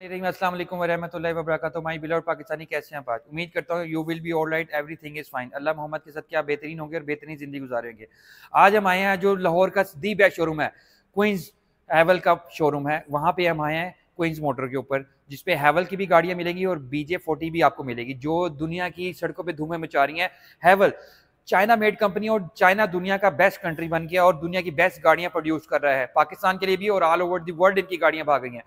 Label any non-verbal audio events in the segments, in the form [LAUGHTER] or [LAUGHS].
अस्सलाम वालेकुम वरहमतुल्लाहि वबरकातुहू। माय बिलॉट पाकिस्तानी, कैसे हैं आज? उम्मीद करता हूँ you will be all right everything is fine Allah Mohammad के साथ क्या बेहतरीन होंगे और बेहतरीन ज़िंदगी गुजारेंगे। आज हम आए हैं, जो लाहौर का दी बेस्ट शोरूम है क्वींस हैवल का शोरूम है। वहाँ पे हम आए हैं क्वींस मोटर के ऊपर, जिसपे हैवल की भी गाड़ियाँ मिलेंगी और बीजे फोर्टी भी आपको मिलेगी, जो दुनिया की सड़कों पर धूमें मचा रही हैं। हैवल चाइना मेड कंपनी और चाइना दुनिया का बेस्ट कंट्री बन गया और दुनिया की बेस्ट गाड़ियाँ प्रोड्यूस कर रहा है। पाकिस्तान के लिए भी और ऑल ओवर दी वर्ल्ड इनकी गाड़ियाँ भाग गई हैं।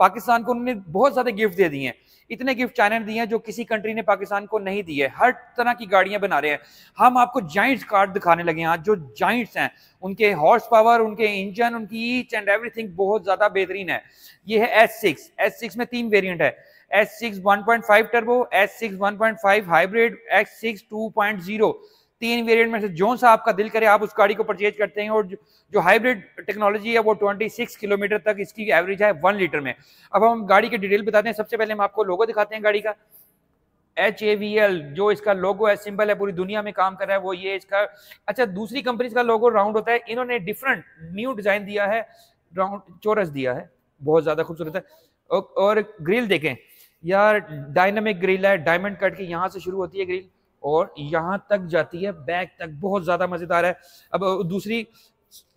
पाकिस्तान को उन्होंने बहुत ज़्यादा गिफ्ट दे दिए हैं। इतने गिफ्ट चाइना ने दिए हैं जो किसी कंट्री ने पाकिस्तान को नहीं दिए हर तरह की गाड़ियाँ बना रहे हैं। हम आपको जाइंट्स कार्ड दिखाने लगे हैं। जो जाइंट्स हैं, उनके हॉर्स पावर उनके इंजन उनकी ईच एंड एवरीथिंग बहुत ज़्यादा बेहतरीन है। ये है एस सिक्स एस सिक्स में तीन वेरियंट है। S six one point five turbo S six one point five hybrid S six two point zero तीन वेरिएंट में से जो सा आपका दिल करे, आप उस गाड़ी को परचेज करते हैं और जो हाइब्रिड टेक्नोलॉजी है, वो 26 किलोमीटर तक इसकी एवरेज है वन लीटर में। अब हम गाड़ी की डिटेल बताते हैं। सबसे पहले हम आपको लोगो दिखाते हैं गाड़ी का। एच ए वी एल जो इसका लोगो है सिंबल है, पूरी दुनिया में काम कर रहा है, वो ये इसका अच्छा दूसरी कंपनी का लोगो राउंड होता है। इन्होंने डिफरेंट न्यू डिज़ाइन दिया है राउंड चोरस दिया है। बहुत ज़्यादा खूबसूरत है। और ग्रिल देखें। यार डायनामिक ग्रिल है डायमंड कट की यहाँ से शुरू होती है ग्रिल और यहाँ तक जाती है बैक तक, बहुत ज़्यादा मज़ेदार है। अब दूसरी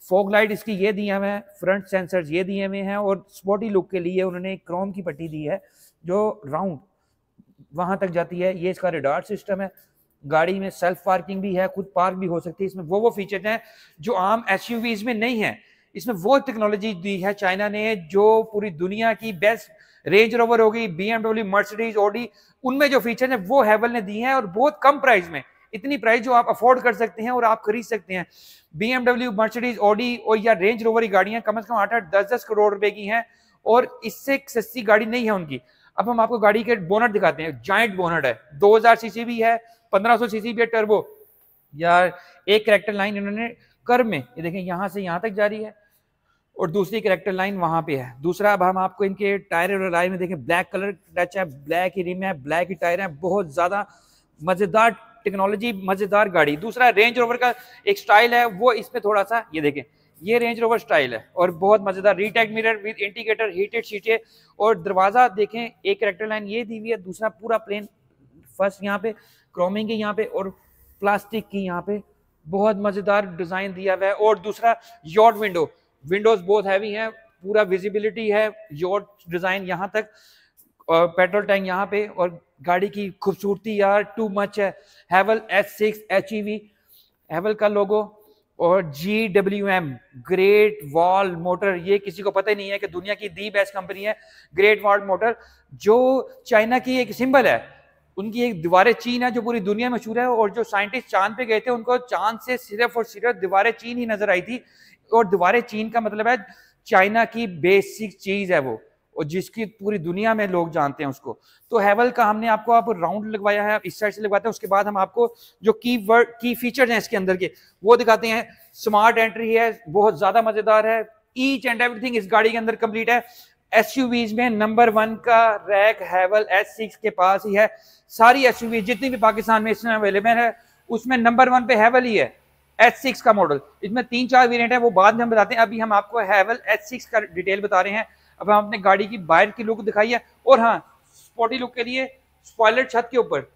फोक लाइट इसकी ये दिए हुए हैं फ्रंट सेंसर ये दिए हुए हैं और स्पोर्टी लुक के लिए उन्होंने एक क्रोम की पट्टी दी है, जो राउंड वहाँ तक जाती है। ये इसका रिडार सिस्टम है। गाड़ी में सेल्फ पार्किंग भी है, खुद पार्क भी हो सकती है। इसमें वो वो फीचर्स हैं जो आम एस में नहीं है। इसमें वो टेक्नोलॉजी दी है चाइना ने जो पूरी दुनिया की बेस्ट रेंज रोवर होगी बी एमडब्ल्यू मर्सिडीज ओडी उनमें जो फीचर है, वो हैवल ने दी हैं और बहुत कम प्राइस में। इतनी प्राइस जो आप अफोर्ड कर सकते हैं और आप खरीद सकते हैं। बी एमडब्ल्यू मर्सिडीज ओडी और या रेंज रोवर की गाड़ियाँ कम से कम आठ आठ, दस दस करोड़ रुपए की हैं और इससे सस्ती गाड़ी नहीं है उनकी। अब हम आपको गाड़ी के बोनट दिखाते हैं। जॉइंट बोनट है। 2000 सीसी भी है 1500 सीसी भी है टर्बो यार, एक करेक्टर लाइन इन्होंने कर में। ये देखें, यहाँ से यहाँ तक जारी है। और दूसरी करेक्टर लाइन वहाँ पे है। दूसरा, अब हम आपको इनके टायर और लाइन में देखें। ब्लैक कलर टच है ब्लैक ही रिम है ब्लैक ही टायर है। बहुत ज़्यादा मज़ेदार टेक्नोलॉजी मज़ेदार गाड़ी। दूसरा रेंज रोवर का एक स्टाइल है, वो इसमें थोड़ा सा, ये देखें। ये रेंज रोवर स्टाइल है और बहुत मज़ेदार। रीटेक मिरर विद इंडिकेटर हीटेड सीटें और दरवाज़ा देखें, एक करेक्टर लाइन ये दी हुई है, दूसरा पूरा प्लेन फ़र्स्ट यहाँ पे क्रोमिंग यहाँ पे और प्लास्टिक की यहाँ पे। बहुत मज़ेदार डिज़ाइन दिया हुआ है और दूसरा यॉट विंडो विंडोज़ बहुत हैवी हैं, पूरा विजिबिलिटी है, योर डिज़ाइन यहाँ तक और पेट्रोल टैंक यहाँ पे और गाड़ी की खूबसूरती यार टू मच है। Haval S six H E V Haval का लोगो और G W M Great Wall Motor ये किसी को पता ही नहीं है कि दुनिया की दी बेस्ट कंपनी है ग्रेट वॉल मोटर जो चाइना की एक सिंबल है, उनकी एक दीवारें चीन है जो पूरी दुनिया में मशहूर है और जो साइंटिस्ट चाँद पे गए थे, उनको चाँद से सिर्फ़ और सिर्फ़ दीवारें चीन ही नज़र आई थी। और दीवारें चीन का मतलब है चाइना की बेसिक चीज़ है वो, और जिसकी पूरी दुनिया में लोग जानते हैं उसको। तो हैवल का हमने आपको आप राउंड लगवाया है, इस साइड से लगवाते हैं, उसके बाद हम आपको जो की वर्ड, की फीचर्स हैं इसके अंदर के, वो दिखाते हैं। स्मार्ट एंट्री है, बहुत ज़्यादा मज़ेदार है ईच एंड एवरीथिंग इस गाड़ी के अंदर कंप्लीट है। एस में नंबर वन का रैक हैवल एस सिक्स के पास ही है। सारी एस जितनी भी पाकिस्तान में इसमें अवेलेबल है, उसमें नंबर वन पे हैवल ही है। एस सिक्स का मॉडल इसमें तीन चार वेरिएंट है, वो बाद में हम बताते हैं। अभी हम आपको हैवल एस सिक्स का डिटेल बता रहे हैं। अब हम अपने गाड़ी की बाहर की लुक दिखाई है। और हाँ स्पॉटी लुक के लिए स्पॉयलर छत के ऊपर।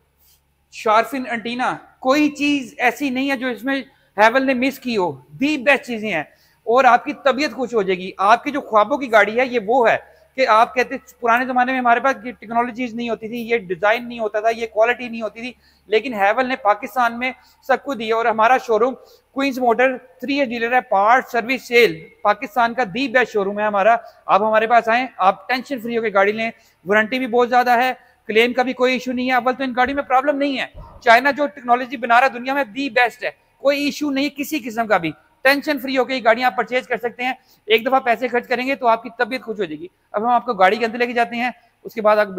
शार्फिन एंटीना कोई चीज़ ऐसी नहीं है जो इसमें हैवल ने मिस की हो। दी बेस्ट चीज़ें हैं। और आपकी तबीयत खुश हो जाएगी। आपकी जो ख्वाबों की गाड़ी है, ये वो है। कि आप कहते पुराने जमाने में हमारे पास ये टेक्नोलॉजीज़ नहीं होती थी, ये डिज़ाइन नहीं होता था, ये क्वालिटी नहीं होती थी, लेकिन हैवल ने पाकिस्तान में सब कुछ दिया और हमारा showroom Queens Motor three year dealer है पार्ट सर्विस सेल पाकिस्तान का दी बेस्ट शोरूम है हमारा। आप हमारे पास आए, आप टेंशन फ्री होकर गाड़ी लें वारंटी भी बहुत ज़्यादा है क्लेम का भी कोई इशू नहीं है अव्वल तो इन गाड़ी में प्रॉब्लम नहीं है। चाइना जो टेक्नोलॉजी बना रहा दुनिया में दी बेस्ट है, कोई इशू नहीं किसी किस्म का भी। टेंशन फ्री होकर गाड़ियाँ आप परचेज कर सकते हैं। एक दफ़ा पैसे खर्च करेंगे तो आपकी तबीयत खुश हो जाएगी। अब हम आपको गाड़ी के अंदर लेके जाते हैं, उसके बाद आप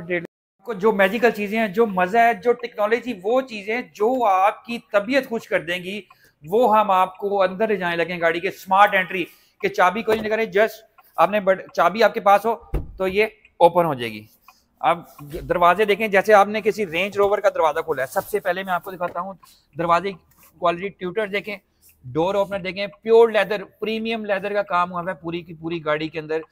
आपको जो मैजिकल चीज़ें हैं, जो मज़ा है, जो टेक्नोलॉजी वो चीज़ें जो आपकी तबीयत खुश कर देंगी, वो हम आपको अंदर ले जाने लगे गाड़ी के स्मार्ट एंट्री के। चाबी कोई नहीं करें जस्ट आपने चाबी आपके पास हो तो ये ओपन हो जाएगी। आप दरवाजे देखें, जैसे आपने किसी रेंज रोवर का दरवाज़ा खोला है, सबसे पहले मैं आपको दिखाता हूँ, दरवाजे क्वालिटी ट्यूटर देखें। डोर ओपनर देखें प्योर लेदर प्रीमियम लेदर का काम हुआ है पूरी की पूरी गाड़ी के अंदर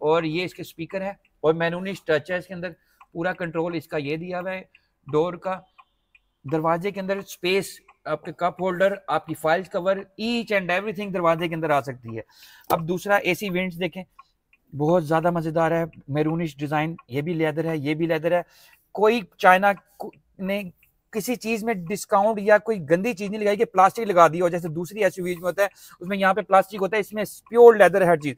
और ये इसके स्पीकर है और मैनूनिश टच है इसके अंदर, पूरा कंट्रोल इसका ये दिया हुआ है। डोर का दरवाजे के अंदर स्पेस आपके कप होल्डर आपकी files cover each and everything दरवाजे के अंदर आ सकती है। अब दूसरा एसी विंड्स देखें, बहुत ज़्यादा मज़ेदार है मेरूनिश डिज़ाइन ये भी लेदर है, ये भी लेदर है। कोई चाइना ने किसी चीज़ में डिस्काउंट या कोई गंदी चीज़ नहीं लगाई कि प्लास्टिक लगा दी हो, जैसे दूसरी एस में होता है, उसमें यहाँ पे प्लास्टिक होता है, इसमें प्योर लेदर हर चीज़।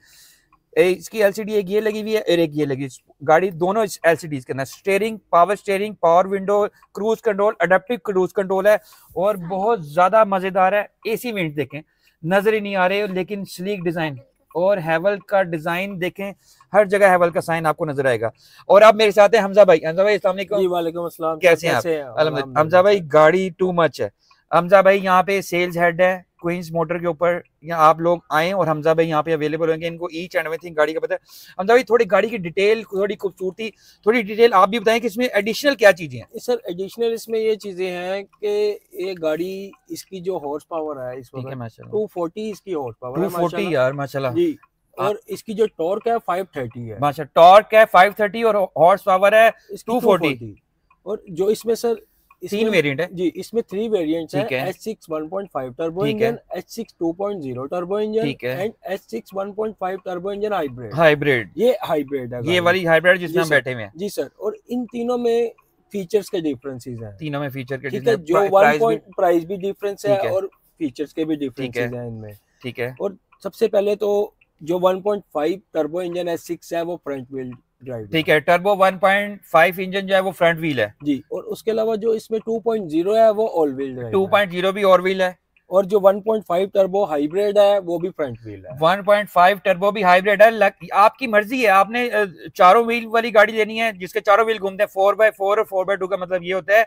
इसकी एलसीडी एक ये लगी हुई है और एक ये लगी गाड़ी दोनों एलसीडी के अंदर steering power steering power window cruise control adaptive cruise control है और बहुत ज़्यादा मज़ेदार है। एसी वेंट देखें, नज़र ही नहीं आ रहे, लेकिन स्लीक डिज़ाइन और हैवल का डिज़ाइन देखें हर जगह हैवल का साइन आपको नज़र आएगा। और आप मेरे साथ हैं हमजा भाई। हमजा भाई अस्सलाम कैसे हैं आप? हमजा भाई गाड़ी टू मच है। हमजा भाई यहाँ पे सेल्स हेड है क्वींस मोटर के ऊपर। या आप लोग आए और हमजा भाई यहाँ पे अवेलेबल होंगे। इनको ईच एंड एवरीथिंग गाड़ी का पता है। हमजा भाई थोड़ी गाड़ी की डिटेल थोड़ी खूबसूरती थोड़ी डिटेल आप भी बताएँ कि इसमें एडिशनल क्या चीज़ें हैं। सर एडिशनल इसमें ये चीज़ें हैं कि ये गाड़ी इसकी जो हॉर्स पावर है इस वक्त टू फोर्टी इसकी हॉर्स पावर टू फोर्टी यार माशाल्लाह। जी। और इसकी जो टॉर्क है फाइव थर्टी है। माशा टॉर्क है फाइव थर्टी और हॉर्स पावर है टू फोर्टी और जो इसमें सर तीन वेरिएंट है। जी इसमें थ्री वेरिएंट्स हैं। H six one point five turbo engine H six two point zero turbo engine and H six one point five turbo engine hybrid hybrid ये हाइब्रिड है ये वाली हाइब्रिड जिसमें हम बैठे हुए हैं। जी सर और इन तीनों में फीचर्स के डिफरेंसेस हैं। तीनों में फीचर के ठीक है जो वन पॉइंट प्राइस भी डिफरेंस है और फीचर्स के भी डिफरेंसेस हैं इनमें। ठीक है। और सबसे पहले तो जो 1.5 टर्बो इंजन है सिक्स है वो फ्रंट व्हील ड्राइव ठीक है। टर्बो 1.5 इंजन जो है वो फ्रंट व्हील है। जी और उसके अलावा जो इसमें 2.0 है वो ऑल व्हील ड्राइव 2.0 भी ऑल व्हील है। और जो 1.5 टर्बो हाइब्रिड है वो भी फ्रंट व्हील है। 1.5 टर्बो भी हाइब्रिड है। लग, आपकी मर्ज़ी है। आपने चारों व्हील वाली गाड़ी लेनी है जिसके चारों व्हील घूमते हैं। फोर बाय फोर और फोर बाय टू का मतलब ये होता है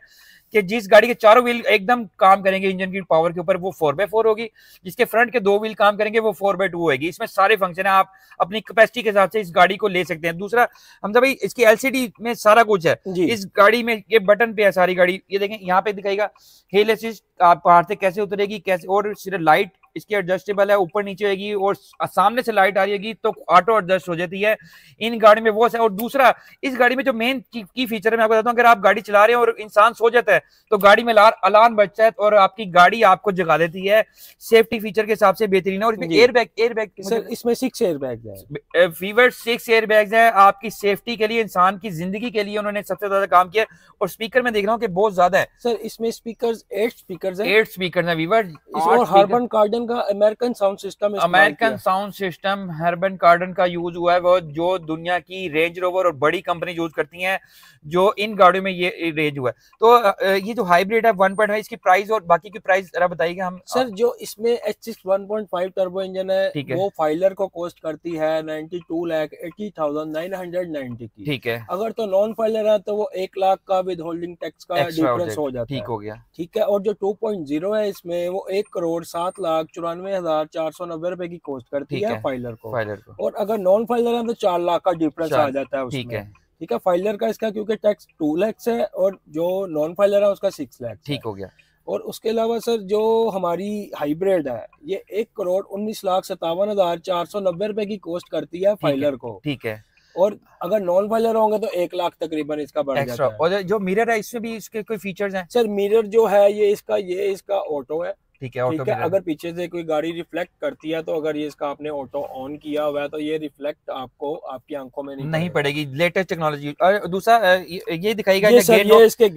कि जिस गाड़ी के चारों व्हील एकदम काम करेंगे इंजन की पावर के ऊपर वो फोर बाय फोर होगी। जिसके फ्रंट के दो व्हील काम करेंगे वो फोर बाय टू होगी इसमें सारे फ़ंक्शन है। आप अपनी कैपेसिटी के हिसाब से इस गाड़ी को ले सकते हैं। दूसरा हम भाई इसकी एलसीडी में सारा कुछ है। इस गाड़ी में ये बटन पे है सारी गाड़ी। ये देखें यहाँ पे दिखाएगा। हेल असिस्ट आप पहाड़ से कैसे उतरेगी कैसे और सिर्फ़ लाइट इसकी एडजस्टेबल है ऊपर नीचे होगी और सामने से लाइट आ रही तो ऑटो एडजस्ट हो जाती है। इन गाड़ी में वो है और दूसरा इस गाड़ी में जो मेन की फीचर है मैं आपको बताता हूँ अगर आप गाड़ी चला रहे हैं और इंसान सो जाता है तो गाड़ी में अलार्म बचता है और आपकी गाड़ी आपको जगा देती है। सेफ्टी फीचर के हिसाब से बेहतरीन है और इसमें एयर बैग एयर बैग इसमें सिक्स एयर बैग है फीवर सिक्स एयर बैग है आपकी सेफ्टी के लिए इंसान की ज़िंदगी के लिए उन्होंने सबसे ज़्यादा काम किया। और स्पीकर में देख रहा हूँ कि बहुत ज़्यादा है। सर इसमें speaker eight speaker eight speaker है वीवर और हार्बन कार्डन का American sound system American sound system Harman Kardon का यूज़ हुआ है वो जो दुनिया की रेंज रोवर और बड़ी कंपनी यूज़ करती हैं जो इन गाड़ियों में ये रेंज हुआ है। तो ये जो हाइब्रिड है वन पॉइंट इसकी प्राइस और बाकी की प्राइस जरा बताइएगा हम सर जो इसमें H six one point five turbo engine है वो फाइलर को कॉस्ट करती है ninety two lakh eighty thousand nine hundred ninety की। ठीक है। अगर तो नॉन फाइलर है तो वो एक लाख का विद होल्डिंग टैक्स का डिफरेंस हो जाता है ठीक हो। गया। ठीक है और जो टू पॉइंट ज़ीरो है इसमें वो एक करोड़ सात लाख चौरानवे हज़ार चार सौ नब्बे रुपए की कॉस्ट करती है, फाइलर को। फाइलर को। और अगर नॉन फाइलर है तो चार लाख का डिफरेंस आ जाता है ठीक है। ठीक है? फाइलर का इसका क्योंकि टैक्स टू लैक्स है और जो नॉन फाइलर है उसका सिक्स लैक्स ठीक हो। गया। और उसके अलावा सर जो हमारी हाइब्रिड है ये एक करोड़ उन्नीस लाख सत्तावन हज़ार चार सौ नब्बे रुपए की कॉस्ट करती है फाइलर को। ठीक है। और अगर नॉन फाइलर होंगे तो एक लाख तकरीबन इसका बढ़ जाता है। और जो मिरर है इसमें भी इसके कोई फीचर्स हैं? सर मिरर जो है ये इसका ये इसका ऑटो है। ठीक है है अगर पीछे से कोई गाड़ी रिफ्लेक्ट करती है तो अगर ये इसका आपने ऑटो ऑन किया हुआ है तो ये रिफ्लेक्ट आपको आपकी आँखों में नहीं, नहीं पड़ेगी। लेटेस्ट टेक्नोलॉजी और दूसरा ये दिखाएगा ये, सर, ये इसके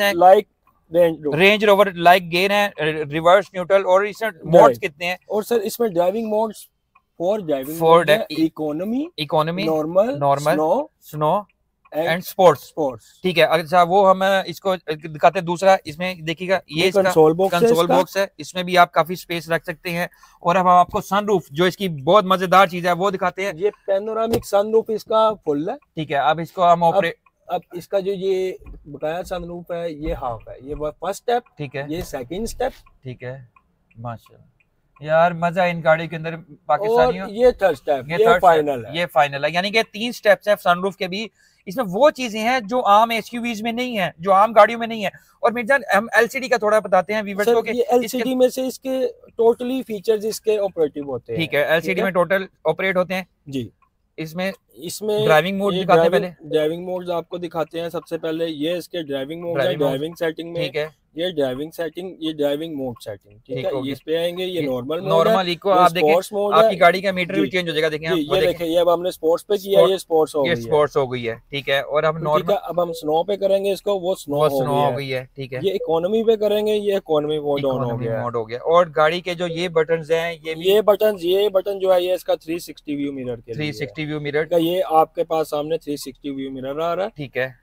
हैं like Range Rover like gear है रिवर्स न्यूट्रल और इसमें मोड्स कितने हैं? और सर इसमें driving modes four driving four economy economy normal normal snow snow and sports sports ठीक है अच्छा वो हम इसको दिखाते हैं दूसरा इसमें देखिएगा ये कंसोल बॉक्स कंसोल बॉक्स है इसमें भी आप काफ़ी स्पेस रख सकते हैं। और अब हम आपको सनरूफ जो इसकी बहुत मज़ेदार चीज़ है वो दिखाते हैं। ये पेनोरामिक सनरूफ इसका फुल है। ठीक है अब इसको हम ऑपरेट अब इसका जो ये बकाया सनरूफ है ये हाफ़ है। ये फ़र्स्ट स्टेप ठीक है। ये सेकंड स्टेप ठीक है माशाल्लाह। यार मज़ा इन गाड़ी के अंदर पाकिस्तानियों। ये थर्ड स्टेप ये, ये फाइनल है। ये फाइनल है। यानी कि तीन स्टेप्स है सनरूफ के भी इसमें वो चीज़ें हैं जो आम एस में नहीं है जो आम गाड़ियों में नहीं है। और मिर्जान हम एलसीडी का थोड़ा बताते हैं वीवर्स को कि एलसीडी में से इसके टोटली फीचर इसके ऑपरेटिव होते हैं ठीक है? एलसीडी में टोटल ऑपरेट होते हैं। जी। इसमें इसमें ड्राइविंग मोड दिखाते हैं पहले। ड्राइविंग मोड्स आपको दिखाते हैं सबसे पहले। ये इसके ड्राइविंग मोड है ड्राइविंग सेटिंग में। ठीक है। ये ड्राइविंग सेटिंग ये ड्राइविंग मोड सेटिंग ठीक है? इस पे आएँगे ये नॉर्मल नॉर्मल इको आप देखें आपकी गाड़ी का मीटर भी चेंज हो जाएगा देखें ये देखें। देखिए ये अब हमने स्पोर्ट्स पे किया ये स्पोर्ट्स हो गई है। स्पोर्ट्स हो गई है ठीक है? और हम नॉर्मल अब हम स्नो पे करेंगे इसको वो स्नो हो स्नो गई हो गई है ठीक है। ये इकोनॉमी पे करेंगे ये इकोनॉमी मोड ऑन हो गया मोड हो गया। और गाड़ी के जो ये बटन्स हैं ये ये बटन ये बटन जो है ये इसका 360 व्यू मिरर के है। 360 व्यू मिरर का ये आपके पास सामने 360 व्यू मिरर आ रहा है। ठीक है।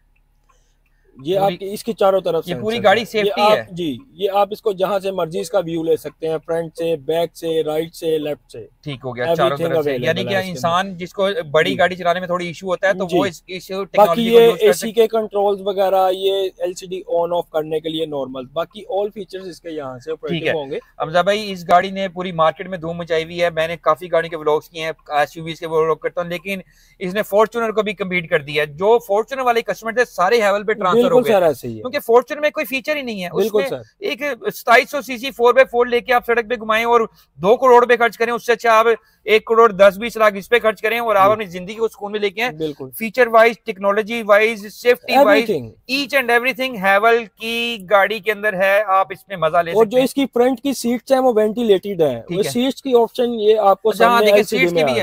ये आपकी इसकी चारों तरफ़ ये पूरी। गाड़ी आप- है। जी ये आप इसको जहाँ से मर्ज़ी इसका व्यू ले सकते हैं फ्रंट से बैक से राइट से लेफ़्ट से। ठीक हो गया चारों तरफ़ से। यानी कि इंसान जिसको बड़ी गाड़ी चलाने में थोड़ी इशू होता है तो वो इस इस बाकी टेक्नोलॉजी को ये एसी के कंट्रोल्स वगैरह ये एलसीडी ऑन ऑफ़ करने के लिए नॉर्मल बाकी ऑल फीचर्स इसके यहाँ से होंगे। हमजा भाई इस गाड़ी ने पूरी मार्केट में धूम मचाई हुई है। मैंने काफ़ी गाड़ी के व्लॉग्स किए हैं एसयूवीज के व्लॉग करता हूँ लेकिन इसने फॉर्चुनर को भी कम्पीट कर दिया जो फॉर्चुनर वाले कस्टमर थे सारे हैवल पे ट्रांसफ़र सर ऐसे ही है। क्योंकि फॉर्च्यूनर में कोई फीचर ही नहीं है। बिल्कुल सर। एक सताईस सौ सीसी फोर बाई फोर लेके आप सड़क पे घुमाएँ और दो करोड़ पे खर्च करें उससे अच्छा आप एक करोड़ दस बीस लाख इस पे खर्च करें और आप अपनी ज़िंदगी को सुकून में लेके आए। बिल्कुल। Feature wise technology wise safety wise each and everything Haval की गाड़ी के अंदर है आप इसमें मज़ा ले और जो इसकी फ्रंट की सीट्स हैं वो वेंटिलेटेड है। सीट्स की ऑप्शन ये आपको अच्छा हाँ सीट्स की भी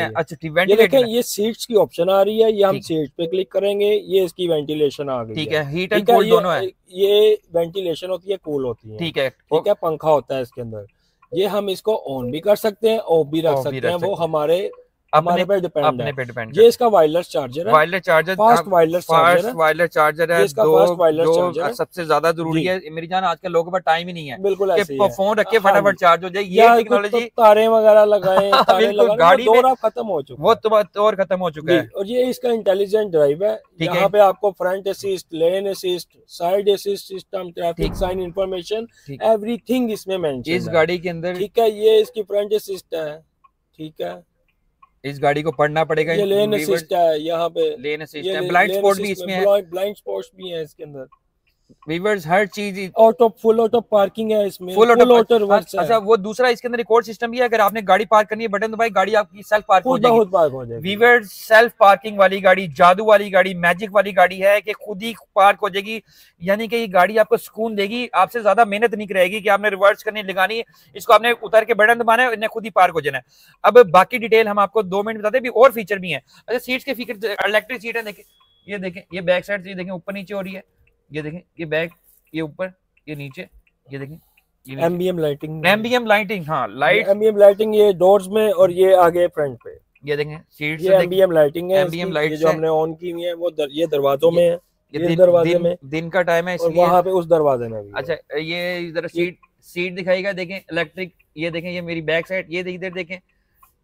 अच्छा ये सीट्स की ऑप्शन आ रही है ये हम सीट पे क्लिक करेंगे ये इसकी वेंटिलेशन आ गई ठीक है। हीट एंड कोल्ड दोनों है। ये वेंटिलेशन होती है कूल होती है। ठीक है ठीक है पंखा होता है इसके अंदर। ये हम इसको ऑन भी कर सकते हैं ऑफ़ भी रख सकते हैं वो हमारे हमारे पे डिपेंड अपने पे डिपेंड ये इसका वायरलेस चार्जर है। Wireless charger fast wireless charger है। वायरलेस चार्जर है। दो है। सबसे ज़्यादा ज़रूरी है। मेरी जान आजकल लोगों पास टाइम ही नहीं है बिल्कुल फ़ोन रखे हाँ फटाफट चार्ज हो जाए। ये टेक्नोलॉजी तो तारे वगैरह लगाए [LAUGHS] गाड़ी में- अब खत्म हो चुका वो तो और खत्म हो चुका है। और ये इसका इंटेलिजेंट ड्राइव है। यहाँ पे आपको front assist lane assist side assist system traffic sign information. Everything इसमें मेंशन इस गाड़ी के अंदर ठीक है ये इसकी फ्रंट असिस्ट है। ठीक है। इस गाड़ी को पढ़ना पड़ेगा ये लेन असिस्ट है यहाँ पे। लेन असिस्ट है। ब्लाइंड स्पॉट भी इसमें है। ब्लाइंड स्पॉट्स भी है इसके अंदर। वीवर्स हर चीज़ ऑटो फुल ऑटो पार्किंग है इसमें। फुल ऑटो रिवर्स अच्छा वो दूसरा इसके अंदर रिकॉर्ड सिस्टम भी है अगर आपने गाड़ी पार्क करनी है बटन दबाई गाड़ी आपकी सेल्फ पार्क हो जाएगी। बहुत पार्क हो जाएगी। वीवर सेल्फ पार्किंग वाली गाड़ी जादू वाली गाड़ी मैजिक वाली गाड़ी है कि खुद ही पार्क हो जाएगी। यानी कि ये गाड़ी आपको सुकून देगी आपसे ज़्यादा मेहनत नहीं कराएगी कि आपने रिवर्स करनी लगानी है इसको आपने उतर के बटन दबाना है इन्हें खुद ही पार्क हो जाना है। अब बाकी डिटेल हम आपको दो मिनट बताते हैं और फीचर भी है। अच्छा सीट्स के फीचर इलेक्ट्रिक सीट है देखिए ये देखें ये बैक साइड से देखें ऊपर नीचे हो रही है। ये देखें ये बैक ये ऊपर ये नीचे ये देखें एमबीएम लाइटिंग एमबीएम लाइटिंग हाँ लाइट एमबीएम लाइटिंग ये डोर्स में और ये आगे फ्रंट पे। ये देखें सीट्स ये एमबीएम लाइटिंग है lights ये जो हमने ऑन की हुई है वो दर, ये दरवाजों में है ये ये दिन, दरवाजे में। दिन का टाइम है इसलिए वहाँ पे उस दरवाजे में अच्छा ये इधर सीट सीट दिखाएगा देखें इलेक्ट्रिक ये देखें ये मेरी बैक साइड ये इधर देखें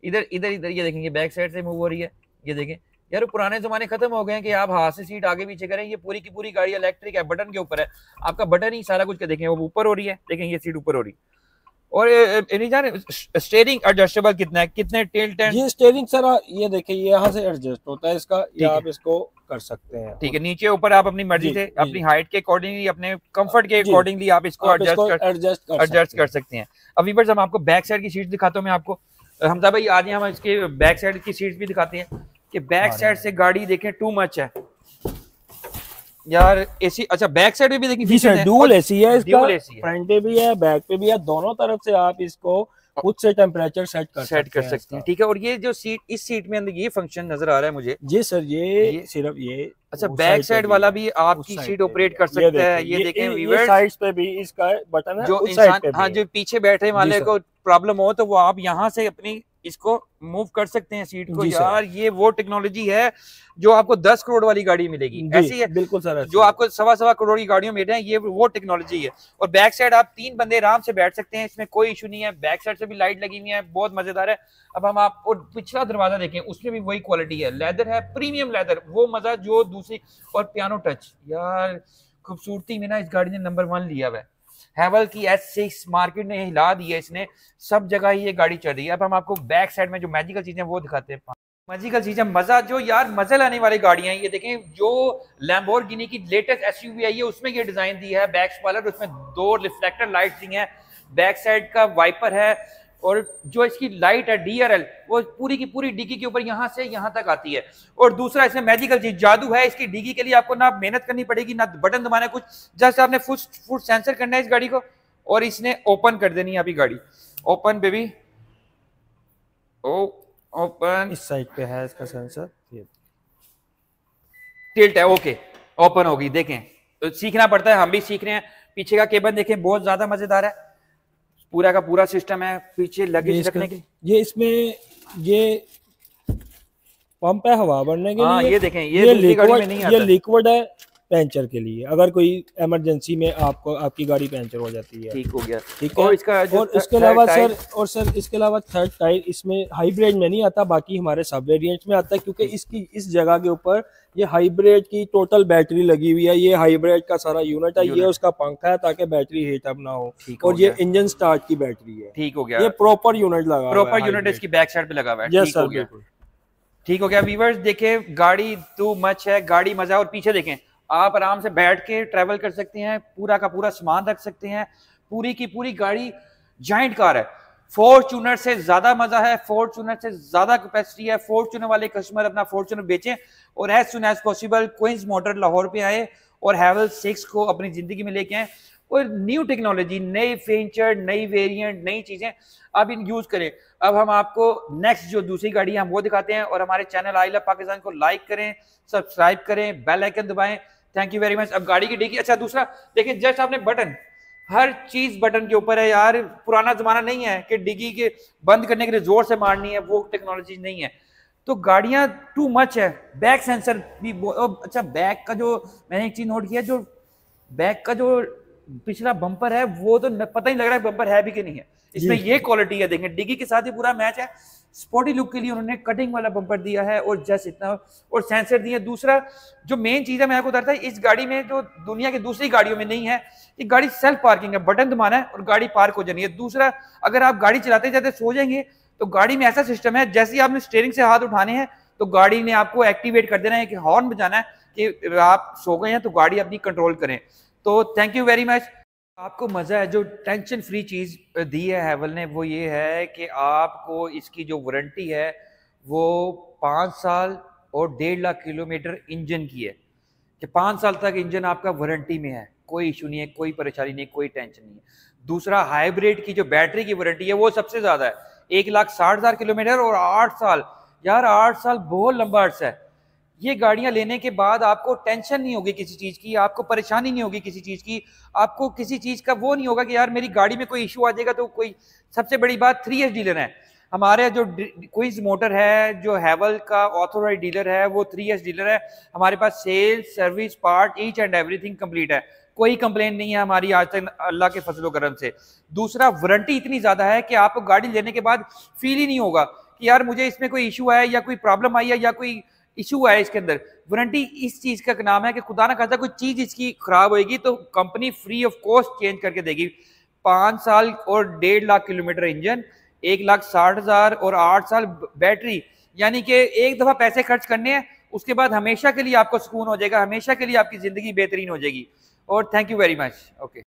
इधर इधर इधर ये देखें ये बैक साइड से मूव हो रही है ये देखें यार पुराने जमाने खत्म हो गए हैं कि आप हाथ से सीट आगे पीछे करें ये पूरी की पूरी गाड़ी इलेक्ट्रिक है बटन के ऊपर है। आपका बटन ही सारा कुछ का देखें वो ऊपर हो रही है देखें ये सीट ऊपर हो रही। है और जाने स्टेयरिंग एडजस्टेबल कितना है कितने टिल्ट एंड ये स्टेयरिंग सर ये देखिए ये यहाँ से एडजस्ट होता है इसका ये। आप इसको कर सकते हैं। ठीक है नीचे ऊपर आप अपनी मर्ज़ी से अपनी हाइट के अकॉर्डिंगली अपने कंफर्ट के अकॉर्डिंगली आप इसको एडजस्ट कर एडजस्ट कर सकते हैं। अब वीवर्स हम आपको बैक साइड की सीट दिखाता हूँ मैं आपको। हमजा भाई आज हम इसके बैक साइड की सीट भी दिखाते हैं। कि बैक साइड से गाड़ी देखें टू मच है। यार एसी अच्छा बैक साइड में भी देखें जी सर डुअल एसी है इसका। फ्रंट पे भी है बैक पे भी है दोनों तरफ़ से आप इसको खुद से टेम्परेचर सेट कर सेट कर सकते हैं ठीक है? और ये जो सीट इस सीट में अंदर ये फ़ंक्शन नज़र आ रहा है मुझे। जी सर ये, ये- सिर्फ़ ये अच्छा बैक साइड वाला भी आपकी सीट ऑपरेट कर। सकता है ये देखें ये व्यूअर्स साइड्स पे भी इसका बटन है जो साइड इंसान हाँ जो पीछे बैठे वाले को प्रॉब्लम हो तो वो आप यहाँ से अपनी इसको मूव कर सकते हैं सीट को। यार ये वो टेक्नोलॉजी है जो आपको दस करोड़ वाली गाड़ी मिलेगी। ऐसी है बिल्कुल सर जो आपको सवा सवा करोड़ की गाड़ियों में मिल रहे हैं ये वो टेक्नोलॉजी है। और बैक साइड आप तीन बंदे आराम से बैठ सकते हैं इसमें कोई इशू नहीं है। बैक साइड से भी लाइट लगी हुई है बहुत मज़ेदार है। अब हम आप और पिछला दरवाज़ा देखें उसमें भी वही क्वालिटी है। लेदर है प्रीमियम लेदर वो मज़ा जो दूसरी और पियानो टच यार खूबसूरती में ना इस गाड़ी ने नंबर वन लिया हुआ है। हैवल की एस सिक्स मार्केट ने हिला दी है, इसने सब जगह ही ये गाड़ी चल रही है। अब हम आपको बैक साइड में जो मैजिकल चीज़ें वो दिखाते हैं। मैजिकल चीज़ें, मज़ा, जो यार मज़ा लाने वाली गाड़ियाँ ये देखें, जो लैम्बोर गिनी की लेटेस्ट एसयूवी आई है, उसमें ये डिज़ाइन दी है बैक स्पॉलर उसमें दो रिफ्लेक्टर लाइट दी है। बैक साइड का वाइपर है और जो इसकी लाइट है डीआरएल वो पूरी की पूरी डिगी के ऊपर यहाँ से यहाँ तक आती है। और दूसरा इसमें मैजिकल चीज़ जादू है इसकी डिगी के लिए आपको ना मेहनत करनी पड़ेगी ना बटन दबाना है कुछ जस्ट आपने फुट फुट सेंसर करना है इस गाड़ी को और इसने ओपन कर देनी है अभी गाड़ी। ओपन बेबी ओ ओपन इस साइड पे है इसका सेंसर टिल्ट है ओके ओपन होगी देखें। तो सीखना पड़ता है हम भी सीख रहे हैं। पीछे का केबल देखें बहुत ज़्यादा मज़ेदार है। पूरा का पूरा सिस्टम है पीछे लगेज रखने के ये इसमें ये पंप है हवा भरने के हाँ लिए। ये देखें ये ये लिक्विड है। पैंचर के लिए। अगर कोई इमरजेंसी में आपको आपकी गाड़ी पैंचर हो जाती है। ठीक हो गया। ठीक है? और इसका जो और इसके अलावा सर और सर इसके अलावा थर्ड टायर इसमें हाइब्रिड में नहीं आता बाकी हमारे सब वेरियंट में आता है क्योंकि इसकी इस जगह के ऊपर ये हाइब्रिड की टोटल बैटरी लगी हुई है। ये हाइब्रिड का सारा यूनिट है ये उसका पंखा है ताकि बैटरी हीट अप ना हो। और ये इंजन स्टार्ट की बैटरी है। ठीक हो गया। ये प्रॉपर यूनिट लगा प्रॉपर यूनिट इसकी बैक साइड पे लगा हुआ है। यस ठीक सर हो गया। बिल्कुल। ठीक हो गया व्यूवर्स देखे गाड़ी टू मच है गाड़ी मज़ा और पीछे देखें आप आराम से बैठ के ट्रेवल कर सकते हैं, पूरा का पूरा सामान रख सकते हैं, पूरी की पूरी गाड़ी जाइंट कार है। फॉर्चूनर से ज़्यादा मज़ा है फॉर्चूनर से ज़्यादा कैपेसिटी है फॉर्चूनर वाले कस्टमर अपना फॉर्चूनर बेचें और as soon as possible Queens Motor Lahore पे आए और हैवल सिक्स को अपनी ज़िंदगी में लेके आए और न्यू टेक्नोलॉजी नए फीचर नई वेरिएंट नई चीज़ें अब इन यूज़ करें। अब हम आपको नेक्स्ट जो दूसरी गाड़ी है, हम वो दिखाते हैं और हमारे चैनल आई लव पाकिस्तान को लाइक करें सब्सक्राइब करें बेल आइकन दबाएँ थैंक यू वेरी मच अब गाड़ी की डिग्गी अच्छा दूसरा, देखिए, जस्ट आपने बटन, हर चीज़ बटन के ऊपर है यार। पुराना जमाना नहीं है कि डिग्गी के बंद करने के लिए ज़ोर से मारनी है, वो टेक्नोलॉजी नहीं है। तो गाड़ियाँ टू मच है। बैक सेंसर भी अच्छा बैक का जो मैंने एक चीज़ नोट किया, जो बैक का जो पिछला बम्पर है, वो तो पता ही लग रहा है बम्पर है भी कि नहीं है। इसमें ये क्वालिटी है देखें डिग्गी के साथ ही पूरा मैच है। स्पॉटी लुक के लिए उन्होंने कटिंग वाला बम्पर दिया है और जस्ट इतना और सेंसर दिए दूसरा जो मेन चीज़ है मैं आपको बताता इस गाड़ी में जो दुनिया की दूसरी गाड़ियों में नहीं है ये गाड़ी सेल्फ पार्किंग है बटन दबाना है और गाड़ी पार्क हो जानी है। दूसरा अगर आप गाड़ी चलाते जाते सो जाएँगे तो गाड़ी में ऐसा सिस्टम है जैसे ही आपने स्टेयरिंग से हाथ उठाने हैं तो गाड़ी ने आपको एक्टिवेट कर देना है कि हॉर्न बजाना है कि आप सो गए हैं तो गाड़ी अपनी कंट्रोल करें। तो थैंक यू वेरी मच आपको मज़ा है, जो टेंशन फ्री चीज़ दी है हैवल ने, वो ये है कि आपको इसकी जो वारंटी है, वो पाँच साल और डेढ़ लाख किलोमीटर इंजन की है। कि पाँच साल तक इंजन आपका वारंटी में है, कोई इशू नहीं है, कोई परेशानी नहीं, कोई टेंशन नहीं है। दूसरा हाइब्रिड की जो बैटरी की वारंटी है, वो सबसे ज़्यादा है। एक लाख साठ हज़ार किलोमीटर और आठ साल। यार, आठ साल बहुत लंबा अर्सा है। ये गाड़ियाँ लेने के बाद आपको टेंशन नहीं होगी किसी चीज़ की, आपको परेशानी नहीं होगी किसी चीज़ की, आपको किसी चीज़ का वो नहीं होगा कि यार मेरी गाड़ी में कोई इशू आ जाएगा तो कोई सबसे बड़ी बात थ्री एस डीलर है। हमारे जो क्विज मोटर है, जो हैवल का ऑथोराइज डीलर है, वो थ्री एस डीलर है। हमारे पास sales service part each and everything complete है। कोई कंप्लेन नहीं है हमारी आज तक अल्लाह के फजलो करम से। दूसरा वारंटी इतनी ज़्यादा है कि आपको गाड़ी लेने के बाद फील ही नहीं होगा कि यार मुझे इसमें कोई इशू है या कोई प्रॉब्लम आई है या कोई इशू है इसके अंदर। वारंटी इस चीज़ का नाम है कि खुदा ना खासा कोई चीज़ इसकी खराब होगी तो company free of cost change करके देगी। पाँच साल और डेढ़ लाख किलोमीटर इंजन, एक लाख साठ हज़ार और आठ साल बैटरी, यानी कि एक दफ़ा पैसे खर्च करने हैं, उसके बाद हमेशा के लिए आपको सुकून हो जाएगा, हमेशा के लिए आपकी ज़िंदगी बेहतरीन हो जाएगी। और thank you very much okay